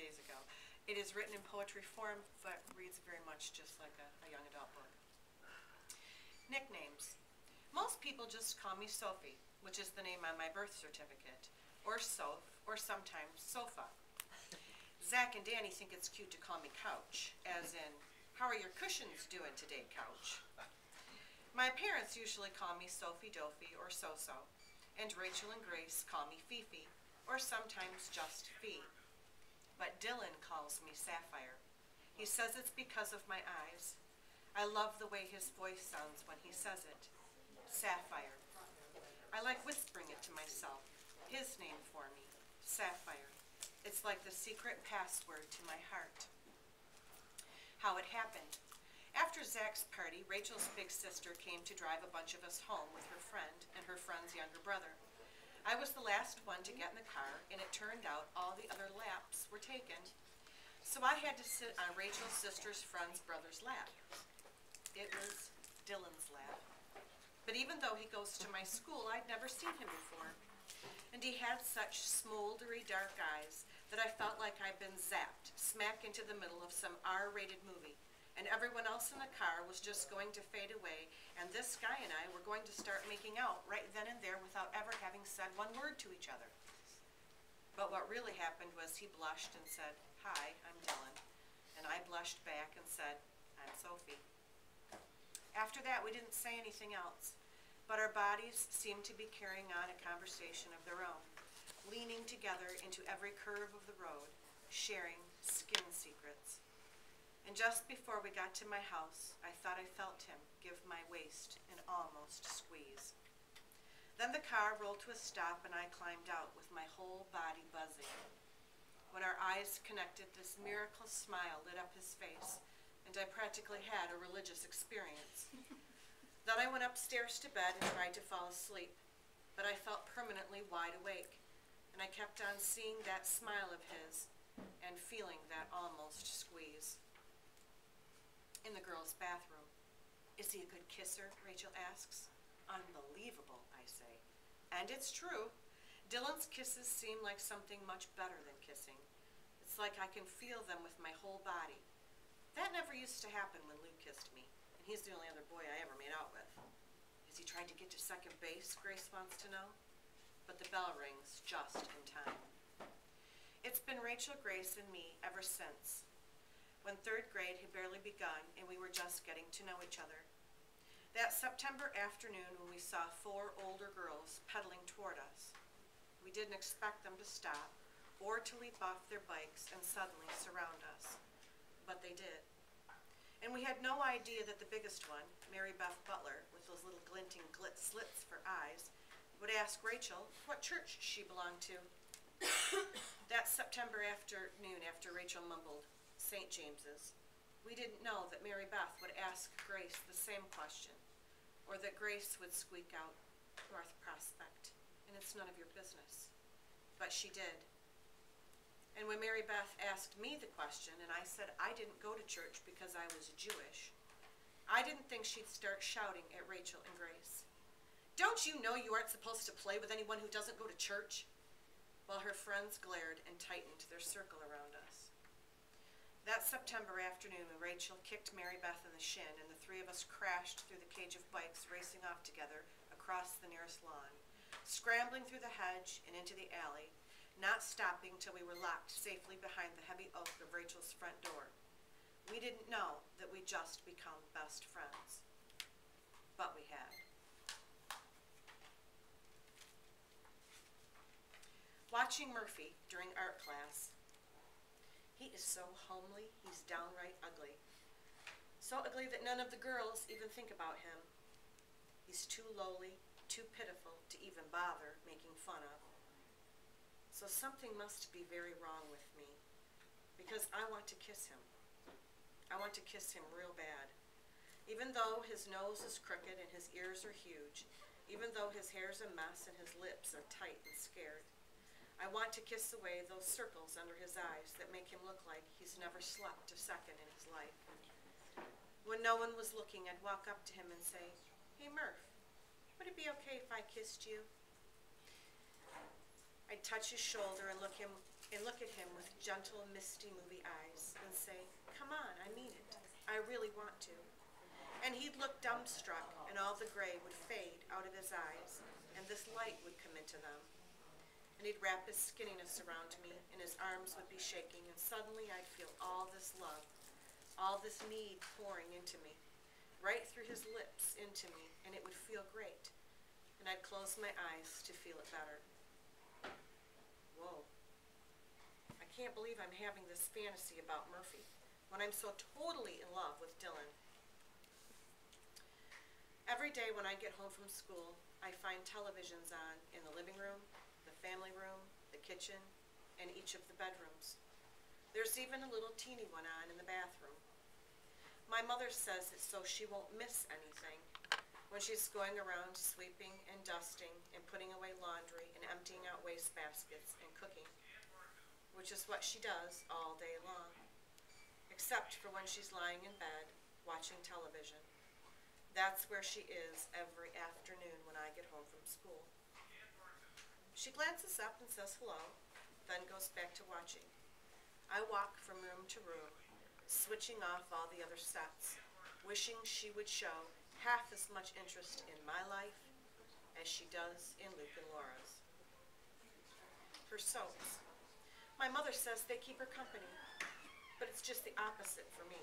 days ago. It is written in poetry form, but reads very much just like a, a young adult book. Nicknames. Most people just call me Sophie, which is the name on my birth certificate, or Soph, or sometimes Sofa. Zach and Danny think it's cute to call me Couch, as in, how are your cushions doing today, Couch? My parents usually call me Sophie Dophy or So-So, and Rachel and Grace call me Fifi, or sometimes just Fee. But Dylan calls me Sapphire. He says it's because of my eyes. I love the way his voice sounds when he says it. Sapphire. I like whispering it to myself. His name for me, Sapphire. It's like the secret password to my heart. How it happened. After Zach's party, Rachel's big sister came to drive a bunch of us home with her friend and her friend's younger brother. I was the last one to get in the car, and it turned out all the other laps were taken. So I had to sit on Rachel's sister's friend's brother's lap. It was Dylan's lap. But even though he goes to my school, I'd never seen him before. And he had such smoldery dark eyes that I felt like I'd been zapped smack into the middle of some R-rated movie. And everyone else in the car was just going to fade away, and this guy and I were going to start making out right then and there without ever having said one word to each other. But what really happened was he blushed and said, Hi, I'm Dylan. And I blushed back and said, I'm Sophie. After that, we didn't say anything else, but our bodies seemed to be carrying on a conversation of their own, leaning together into every curve of the road, sharing skin secrets. And just before we got to my house, I thought I felt him give my waist an almost squeeze. Then the car rolled to a stop and I climbed out with my whole body buzzing. When our eyes connected, this miracle smile lit up his face, and I practically had a religious experience. then I went upstairs to bed and tried to fall asleep, but I felt permanently wide awake, and I kept on seeing that smile of his and feeling that almost squeeze. In the girls' bathroom. Is he a good kisser? Rachel asks. Unbelievable, I say. And it's true. Dylan's kisses seem like something much better than kissing. It's like I can feel them with my whole body. That never used to happen when Luke kissed me, and he's the only other boy I ever made out with. Has he tried to get to second base, Grace wants to know? But the bell rings just in time. It's been Rachel, Grace, and me ever since. When third grade had barely begun and we were just getting to know each other. That September afternoon when we saw four older girls pedaling toward us. We didn't expect them to stop or to leap off their bikes and suddenly surround us. But they did. And we had no idea that the biggest one, Mary Beth Butler, with those little glinting glit slits for eyes, would ask Rachel what church she belonged to. that September afternoon after Rachel mumbled, St. James's, we didn't know that Mary Beth would ask Grace the same question, or that Grace would squeak out, North Prospect, and it's none of your business. But she did. And when Mary Beth asked me the question, and I said I didn't go to church because I was Jewish, I didn't think she'd start shouting at Rachel and Grace. Don't you know you aren't supposed to play with anyone who doesn't go to church? While her friends glared and tightened their circle around. That September afternoon when Rachel kicked Mary Beth in the shin and the three of us crashed through the cage of bikes racing off together across the nearest lawn, scrambling through the hedge and into the alley, not stopping till we were locked safely behind the heavy oak of Rachel's front door. We didn't know that we'd just become best friends. But we had. Watching Murphy during art class, he is so homely, he's downright ugly. So ugly that none of the girls even think about him. He's too lowly, too pitiful to even bother making fun of. So something must be very wrong with me, because I want to kiss him. I want to kiss him real bad. Even though his nose is crooked and his ears are huge, even though his hair's a mess and his lips are tight and scared, I want to kiss away those circles under his eyes that make him look like he's never slept a second in his life. When no one was looking, I'd walk up to him and say, Hey Murph, would it be okay if I kissed you? I'd touch his shoulder and look him and look at him with gentle, misty, movie eyes and say, "Come on, I mean it. I really want to." And he'd look dumbstruck, and all the gray would fade out of his eyes, and this light would come into them. And he'd wrap his skinniness around me, and his arms would be shaking, and suddenly I'd feel all this love, all this need pouring into me, right through his lips into me, and it would feel great. And I'd close my eyes to feel it better. Whoa. I can't believe I'm having this fantasy about Murphy when I'm so totally in love with Dylan. Every day when I get home from school, I find televisions on in the living room, family room, the kitchen, and each of the bedrooms. There's even a little teeny one on in the bathroom. My mother says it's so she won't miss anything when she's going around sweeping and dusting and putting away laundry and emptying out waste baskets and cooking, which is what she does all day long, except for when she's lying in bed watching television. That's where she is every afternoon when I get home from school. She glances up and says hello, then goes back to watching. I walk from room to room, switching off all the other sets, wishing she would show half as much interest in my life as she does in Luke and Laura's. Her soaps. My mother says they keep her company, but it's just the opposite for me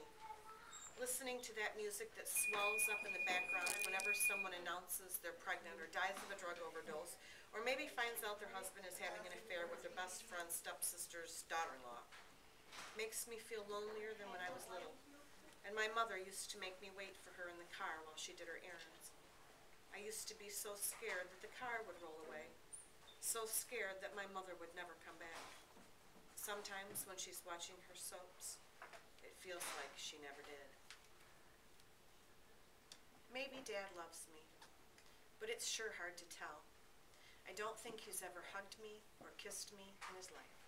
listening to that music that swells up in the background whenever someone announces they're pregnant or dies of a drug overdose, or maybe finds out their husband is having an affair with their best friend's stepsister's daughter-in-law. Makes me feel lonelier than when I was little. And my mother used to make me wait for her in the car while she did her errands. I used to be so scared that the car would roll away. So scared that my mother would never come back. Sometimes when she's watching her soaps, it feels like she never did. Maybe Dad loves me, but it's sure hard to tell. I don't think he's ever hugged me or kissed me in his life.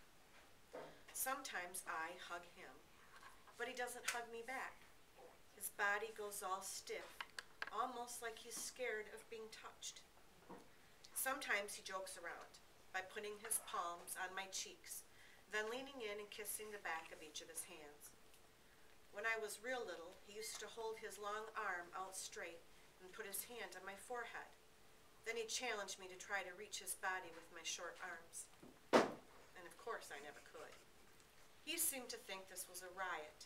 Sometimes I hug him, but he doesn't hug me back. His body goes all stiff, almost like he's scared of being touched. Sometimes he jokes around by putting his palms on my cheeks, then leaning in and kissing the back of each of his hands. When I was real little, he used to hold his long arm out straight and put his hand on my forehead. Then he challenged me to try to reach his body with my short arms. And of course I never could. He seemed to think this was a riot,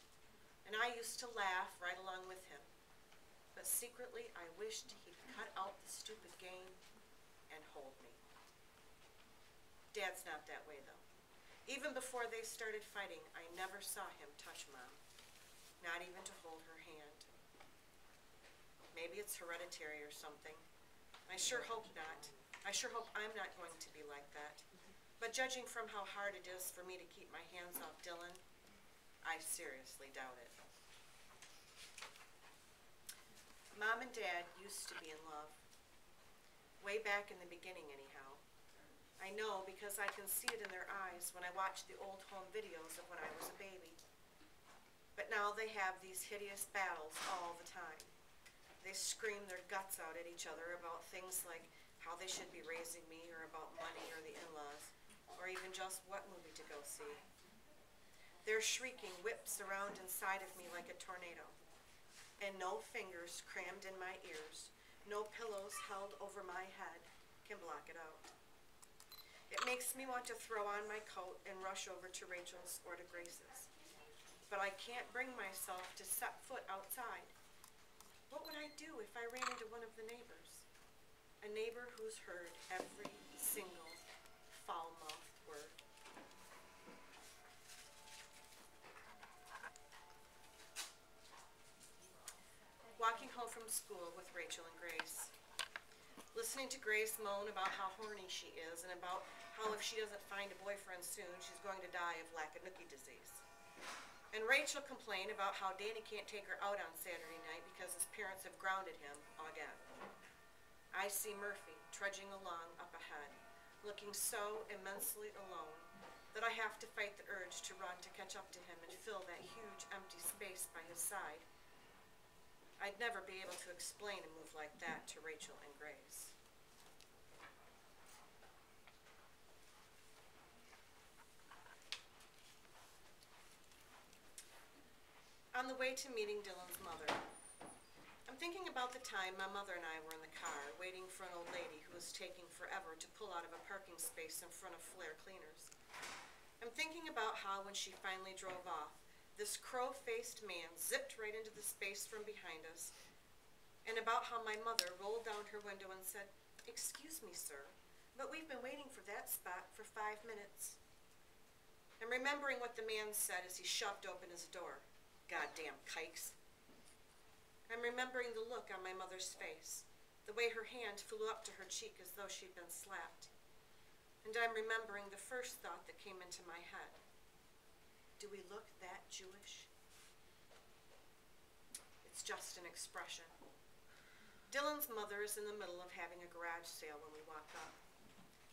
and I used to laugh right along with him. But secretly I wished he'd cut out the stupid game and hold me. Dad's not that way though. Even before they started fighting, I never saw him touch Mom not even to hold her hand. Maybe it's hereditary or something. I sure hope not. I sure hope I'm not going to be like that. But judging from how hard it is for me to keep my hands off Dylan, I seriously doubt it. Mom and Dad used to be in love. Way back in the beginning, anyhow. I know because I can see it in their eyes when I watch the old home videos of when I was a baby. But now they have these hideous battles all the time. They scream their guts out at each other about things like how they should be raising me or about money or the in-laws or even just what movie to go see. Their shrieking whips around inside of me like a tornado. And no fingers crammed in my ears, no pillows held over my head can block it out. It makes me want to throw on my coat and rush over to Rachel's or to Grace's but I can't bring myself to set foot outside. What would I do if I ran into one of the neighbors? A neighbor who's heard every single foul-mouthed word. Walking home from school with Rachel and Grace. Listening to Grace moan about how horny she is and about how if she doesn't find a boyfriend soon, she's going to die of Lakanookie disease. And Rachel complained about how Danny can't take her out on Saturday night because his parents have grounded him again. I see Murphy trudging along up ahead, looking so immensely alone that I have to fight the urge to run to catch up to him and fill that huge empty space by his side. I'd never be able to explain a move like that to Rachel and Grace. On the way to meeting Dylan's mother. I'm thinking about the time my mother and I were in the car, waiting for an old lady who was taking forever to pull out of a parking space in front of Flair Cleaners. I'm thinking about how when she finally drove off, this crow-faced man zipped right into the space from behind us, and about how my mother rolled down her window and said, Excuse me, sir, but we've been waiting for that spot for five minutes. I'm remembering what the man said as he shoved open his door. Goddamn kikes. I'm remembering the look on my mother's face, the way her hand flew up to her cheek as though she'd been slapped. And I'm remembering the first thought that came into my head. Do we look that Jewish? It's just an expression. Dylan's mother is in the middle of having a garage sale when we walk up.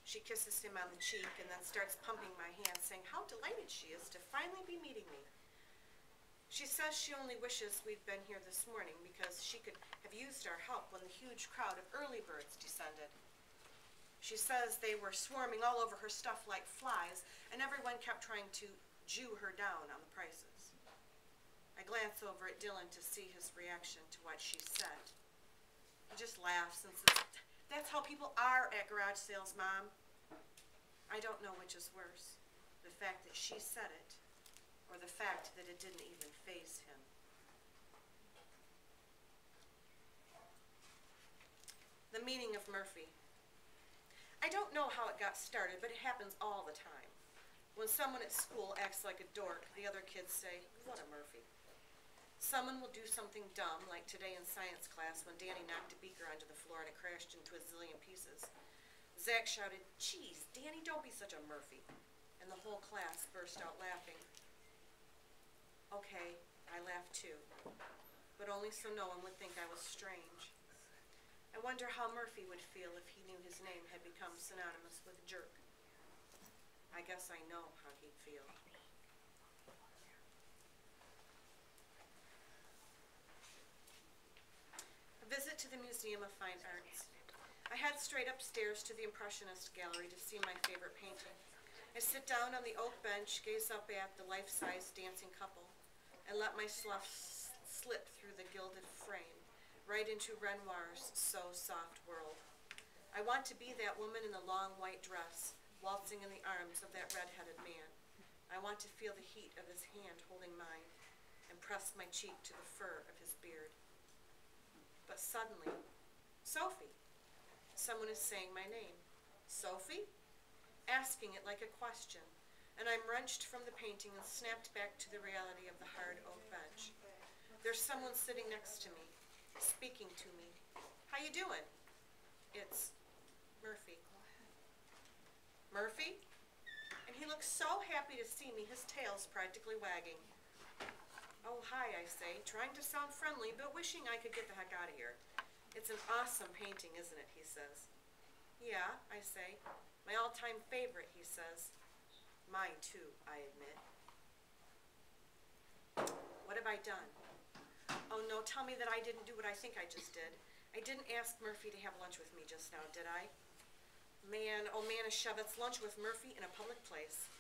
She kisses him on the cheek and then starts pumping my hand, saying how delighted she is to finally be meeting me. She says she only wishes we'd been here this morning because she could have used our help when the huge crowd of early birds descended. She says they were swarming all over her stuff like flies, and everyone kept trying to Jew her down on the prices. I glance over at Dylan to see his reaction to what she said. He just laughs and says, That's how people are at garage sales, Mom. I don't know which is worse the fact that she said it, or the fact that it didn't even faze him. The meaning of Murphy. I don't know how it got started, but it happens all the time. When someone at school acts like a dork, the other kids say, What a Murphy. Someone will do something dumb, like today in science class when Danny knocked a beaker onto the floor and it crashed into a zillion pieces. Zach shouted, Geez, Danny, don't be such a Murphy. And the whole class burst out laughing. Okay, I laughed too, but only so no one would think I was strange. I wonder how Murphy would feel if he knew his name had become synonymous with jerk. I guess I know how he'd feel. A visit to the Museum of Fine Arts. I head straight upstairs to the Impressionist Gallery to see my favorite painting. I sit down on the oak bench, gaze up at the life-size dancing couple, and let my slough slip through the gilded frame, right into Renoir's So Soft World. I want to be that woman in the long white dress, waltzing in the arms of that red-headed man. I want to feel the heat of his hand holding mine, and press my cheek to the fur of his beard. But suddenly, Sophie, someone is saying my name. Sophie? Asking it like a question, and I'm wrenched from the painting and snapped back to the reality of the hard oak bench. There's someone sitting next to me, speaking to me. How you doing? It's Murphy. Murphy? And he looks so happy to see me, his tail's practically wagging. Oh, hi, I say, trying to sound friendly, but wishing I could get the heck out of here. It's an awesome painting, isn't it? He says. Yeah, I say. My all-time favorite, he says. Mine too, I admit. What have I done? Oh no, tell me that I didn't do what I think I just did. I didn't ask Murphy to have lunch with me just now, did I? Man, oh man, Manischewitz, lunch with Murphy in a public place.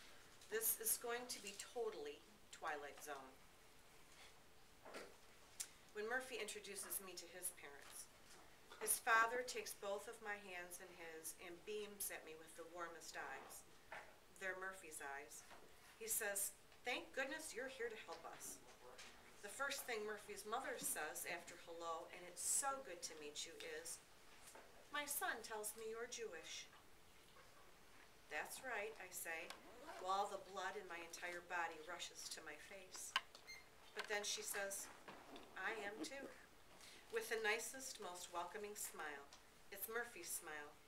This is going to be totally Twilight Zone. When Murphy introduces me to his parents, his father takes both of my hands in his and beams at me with the warmest eyes. They're Murphy's eyes. He says, Thank goodness you're here to help us. The first thing Murphy's mother says after hello, and it's so good to meet you, is, My son tells me you're Jewish. That's right, I say, while the blood in my entire body rushes to my face. But then she says, I am too. With the nicest, most welcoming smile. It's Murphy's smile.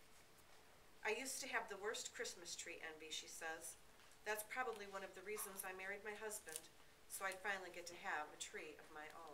I used to have the worst Christmas tree envy, she says. That's probably one of the reasons I married my husband, so I'd finally get to have a tree of my own.